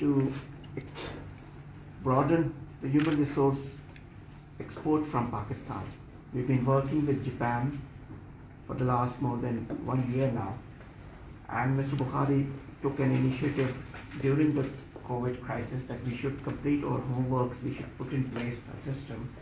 to broaden the human resource export from Pakistan. We've been working with Japan for the last more than one year now. And Mr. Bukhari took an initiative during the COVID crisis that we should complete our homework, we should put in place a system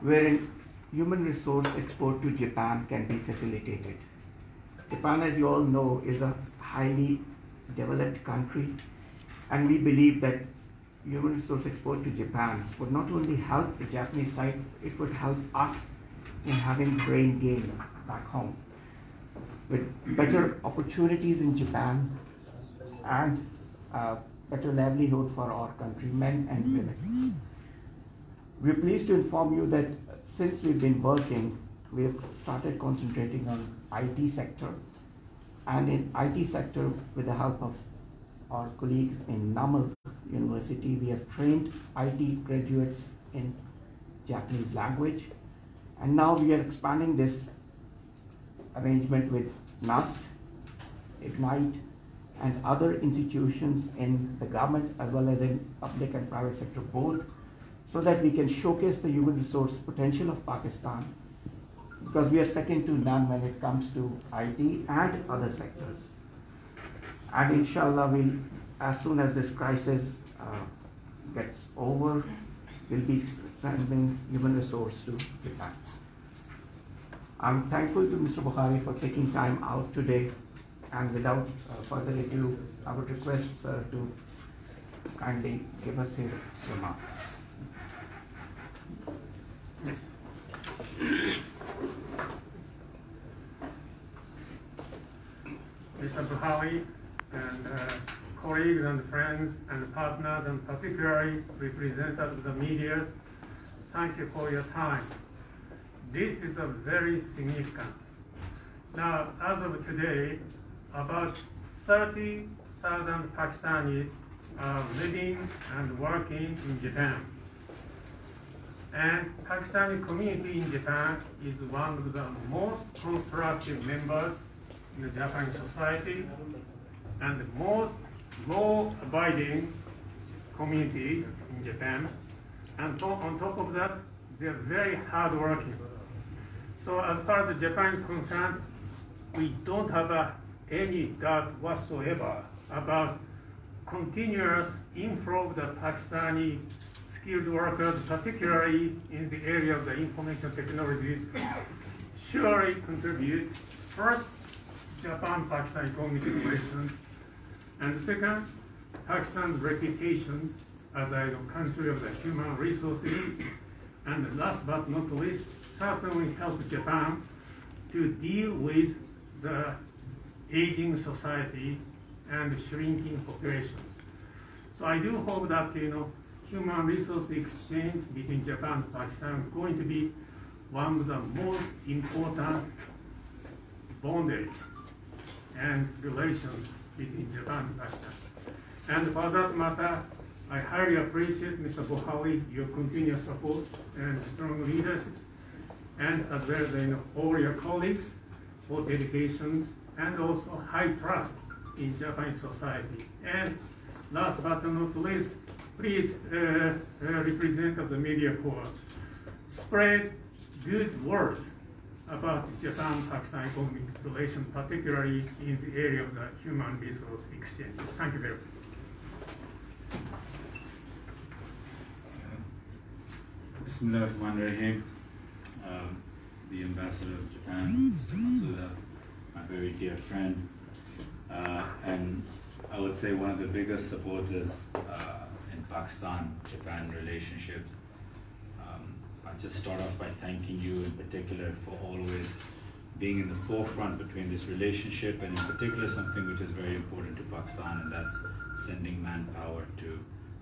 wherein human resource export to Japan can be facilitated. Japan, as you all know, is a highly developed country, and we believe that human resource export to Japan would not only help the Japanese side, it would help us in having brain gain back home. With better opportunities in Japan and uh, better livelihood for our countrymen and women. We're pleased to inform you that since we've been working, we have started concentrating on IT sector. And in IT sector, with the help of our colleagues in Namal University, we have trained IT graduates in Japanese language. And now we are expanding this arrangement with NUST, Ignite, and other institutions in the government as well as in public and private sector both so that we can showcase the human resource potential of Pakistan because we are second to none when it comes to IT and other sectors. And inshallah, we'll, as soon as this crisis uh, gets over, we'll be sending human resource to Japan. I'm thankful to Mr. Bukhari for taking time out today. And without uh, further ado, I would request sir to kindly give us his remarks. Mr. Bukhari and uh, colleagues and friends and partners and particularly representatives of the media, thank you for your time. This is a very significant. Now, as of today, about 30,000 Pakistanis are living and working in Japan. And Pakistani community in Japan is one of the most constructive members in the Japanese society and the most law-abiding community in Japan. And on top of that, they're very hardworking. So as far as Japan is concerned, we don't have uh, any doubt whatsoever about continuous inflow of the Pakistani skilled workers, particularly in the area of the information technologies, surely contribute first Japan-Pakistan economic relations, and second, Pakistan's reputation as a country of the human resources, and last but not least, certainly help Japan to deal with the aging society and shrinking populations. So I do hope that you know human resource exchange between Japan and Pakistan is going to be one of the most important bondage and relations between Japan and. And for that matter, I highly appreciate Mr. Bukhari, your continuous support and strong leadership, and as well as you know, all your colleagues for dedications and also high trust in Japanese society. And last but not least, please, uh, uh, representative of the media corps, spread good words about Japan-Pakistan economic relations, particularly in the area of the human resource exchange. Thank you very much. Bismillah rahim um, the ambassador of Japan, Mr. Matsuda, my very dear friend, uh, and I would say one of the biggest supporters uh, in Pakistan-Japan relationship. Um, I'll just start off by thanking you in particular for always being in the forefront between this relationship and in particular something which is very important to Pakistan and that's sending manpower to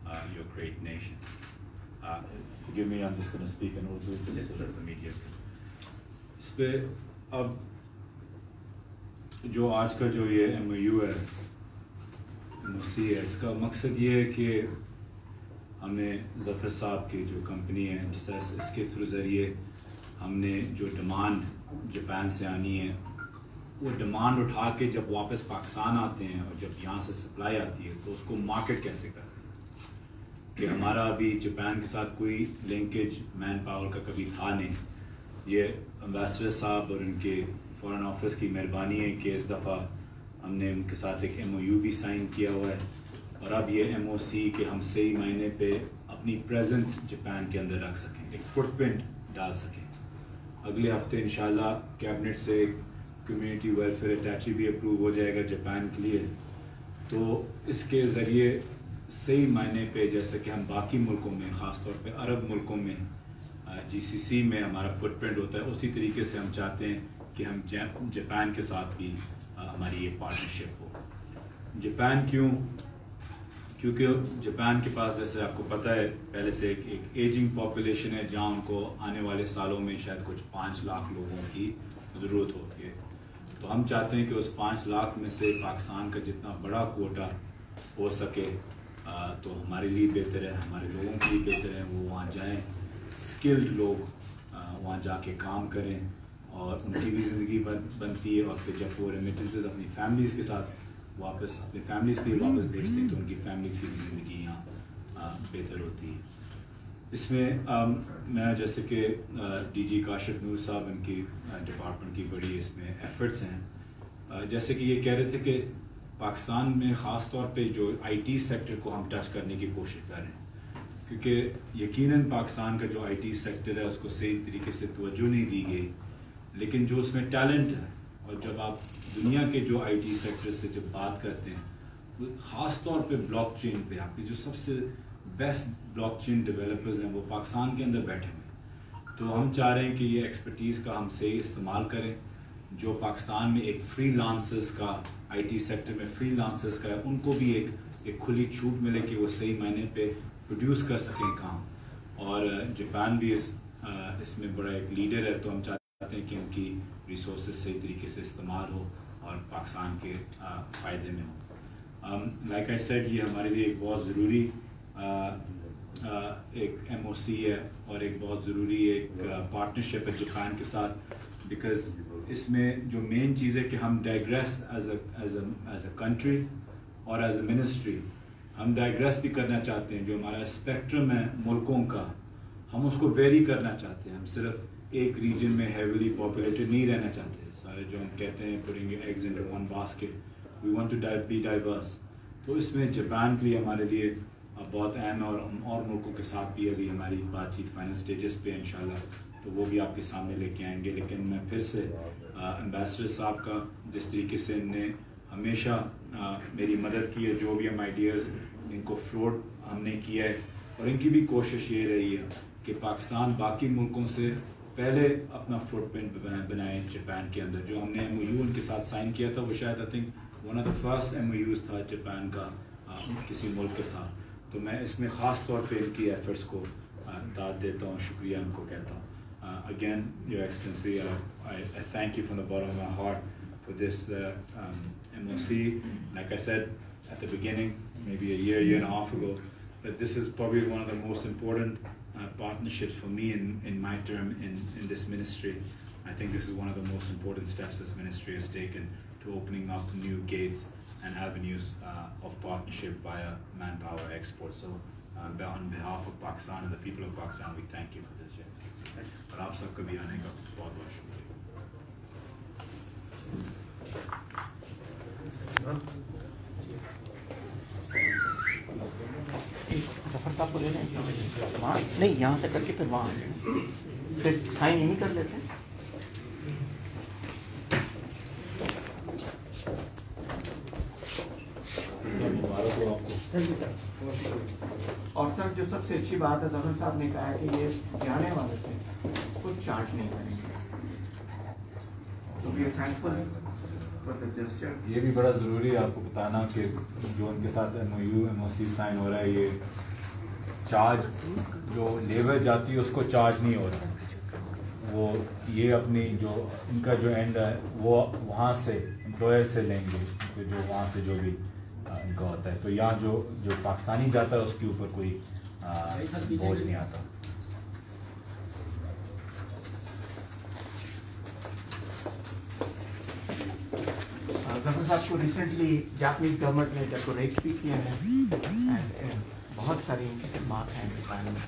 uh, your great nation. Uh, forgive me, I'm just going to speak in Urdu just so that the media इस पे अब जो आज का जो ये M है मुसी है इसका मकसद ये है कि हमें ज़फ़र साहब की जो कंपनी है, जिस इसके थ्रू ज़रिए हमने जो डिमांड जापान से आनी है, वो डिमांड उठा के जब वापस पाकिस्तान आते हैं और जब यहाँ से सप्लाई आती है तो उसको मार्केट कैसे करते हैं? कि हमारा अभी जापान के साथ कोई लिंकेज मैन पावर का कभी था नहीं। ये अम्बेसडर साहब और उनके फॉरेन ऑफ़िस की मेहरबानी है कि इस दफ़ा हमने उनके साथ एक एमओयू भी साइन किया हुआ है। और अब ये एम कि हम सही मायने पे अपनी प्रेजेंस जापान के अंदर रख सकें। एक फुटप्रिंट डाल सकें। अगले हफ़्ते इन कैबिनेट से कम्युनिटी वेलफेयर अटैची भी अप्रूव हो जाएगा जापान के लिए। तो इसके ज़रिए सही मायने पे जैसे कि हम बाकी मुल्कों में ख़ास तौर पे अरब मुल्कों में जीसीसी में हमारा फुटप्रिंट होता है, उसी तरीके से हम चाहते हैं कि हम जापान के साथ भी हमारी ये पार्टनरशिप हो। जापान क्यों? क्योंकि जापान के पास जैसे आपको पता है पहले से एक, एक एजिंग पॉपुलेशन है जहाँ उनको आने वाले सालों में शायद कुछ पाँच लाख लोगों की ज़रूरत होती है। तो हम चाहते हैं कि उस पाँच लाख में से पाकिस्तान का जितना बड़ा कोटा हो सके तो हमारे लिए बेहतर है हमारे लोगों के लिए बेहतर है वो वहाँ जाएँ स्किल्ड लोग वहाँ जाके काम करें और उनकी भी ज़िंदगी बन, बनती है और फिर जब वो रेमिटेंसेज अपनी फैमिलीज़ के साथ वापस अपनी फैमिलीज़ के लिए वापस भेजते हैं तो उनकी फैमिलीज़ की भी ज़िंदगी यहाँ बेहतर होती है। इसमें आ, मैं जैसे कि डी जी काशिफ नूर साहब इनकी डिपार्टमेंट की बड़ी इसमें एफर्ट्स हैं। आ, जैसे कि ये कह रहे थे कि पाकिस्तान में ख़ास तौर पे जो आईटी सेक्टर को हम टच करने की कोशिश कर रहे हैं क्योंकि यकीनन पाकिस्तान का जो आईटी सेक्टर है उसको सही तरीके से तवज्जो नहीं दी गई लेकिन जो उसमें टैलेंट है और जब आप दुनिया के जो आईटी सेक्टर से जब बात करते हैं तो ख़ास तौर पे ब्लॉकचेन पे आपके जो सबसे बेस्ट ब्लॉकचेन डेवलपर्स हैं, वो पाकिस्तान के अंदर बैठे हुए तो हम चाह रहे हैं कि ये एक्सपर्टीज़ का हम सही इस्तेमाल करें, जो पाकिस्तान में एक फ्री लांसर्स का आईटी सेक्टर में फ्री लांसर्स का है, उनको भी एक एक खुली छूट मिले कि वो सही मायने पे प्रोड्यूस कर सकें काम। और जापान भी इस इसमें बड़ा एक लीडर है तो हम चाहते हैं कि उनकी रिसोर्स सही तरीके से इस्तेमाल हो और पाकिस्तान के फ़ायदे में हो। लाइक आई सेड ये हमारे लिए एक बहुत ज़रूरी एक एमओसी है और एक बहुत ज़रूरी एक पार्टनरशिप है जापान के साथ बिकॉज़ इसमें जो मेन चीज़ है कि हम डाइग्रेस एज अ कंट्री और एज अ मिनिस्ट्री हम डाइग्रेस भी करना चाहते हैं। जो हमारा स्पेक्ट्रम है मुल्कों का, हम उसको वेरी करना चाहते हैं। हम सिर्फ़ एक रीजन में हैविली पॉपुलेटेड नहीं रहना चाहते। सारे जो हम कहते हैं putting eggs in one basket we want to be diverse तो इसमें जापान के लिए हमारे लिए बहुत अहम है और और मुल्कों के साथ भी अभी हमारी बातचीत फाइनल स्टेजेस पे इंशाल्लाह तो वो भी आपके सामने लेके आएँगे। लेकिन मैं फिर से एम्बेसडर साहब का जिस तरीके से इनने हमेशा आ, मेरी मदद की है जो भी हम आइडियाज़ इनको फ्लोट हमने किया है और इनकी भी कोशिश ये रही है कि पाकिस्तान बाकी मुल्कों से पहले अपना फुटप्रिंट बनाए जापान के अंदर। जो हमने एमओयू उनके साथ साइन किया था वो शायद I think one of the first M था जापान का आ, किसी मुल्क के साथ। तो मैं इसमें ख़ास तौर पे इनकी एफर्ट्स को दाद देता हूँ शुक्रिया इनको कहता हूँ। Again your excellency I thank you from the bottom of my heart for this MOC. Like I said at the beginning, maybe a year, year and a half ago, that this is probably one of uh, partnerships for me in, in my term in, in this ministry. I think this is one of the most important steps this ministry has taken to opening up new gates and avenues uh, of partnership via manpower export. So uh, on behalf of Pakistan and the people of Pakistan, we thank you for this. और आप सबको भी आने का बहुत बहुत शुक्रिया साहब को ले लें वहाँ? नहीं, यहाँ से करके फिर वहाँ फिर साइन यहीं कर लेते हैं। और सर, जो सबसे अच्छी बात है ज़फ़र साहब ने कहा है कि ये जाने वाले थे, कुछ चार्ज नहीं करेंगे। तो वी थैंकफुल ये भी बड़ा ज़रूरी है आपको बताना कि जो उनके साथ M U M O C sign हो रहा है, ये चार्ज, जो लेबर जाती है, उसको चार्ज नहीं हो रहा। वो ये अपनी जो, इनका जो एंड है, वो वहाँ से एम्प्लॉयर से लेंगे तो जो वहाँ से जो भी इनका होता है। तो यहाँ जो जो पाकिस्तानी जाता है, उसके ऊपर कोई बोझ नहीं आता। ज़फ़र साहब को रिसेंटली जापानीज गवर्नमेंट ने डेकोरेट भी किया है बहुत सारी मार्क हैं किसान में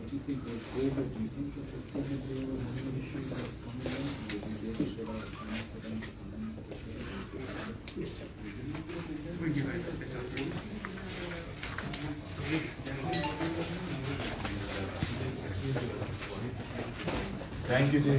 Do you think that they do you think that the Thank you, Jay.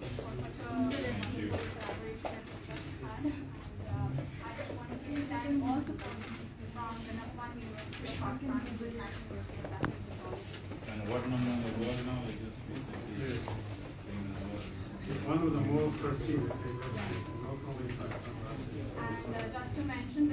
And what number in the world now is just recently yes. thing in the world recently. One of the more prestige. Yes. And uh, just to mention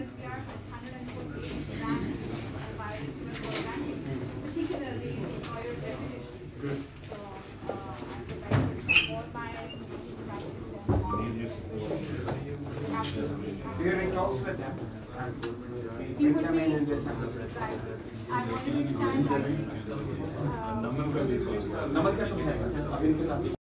नमक का भी अभी इनके साथ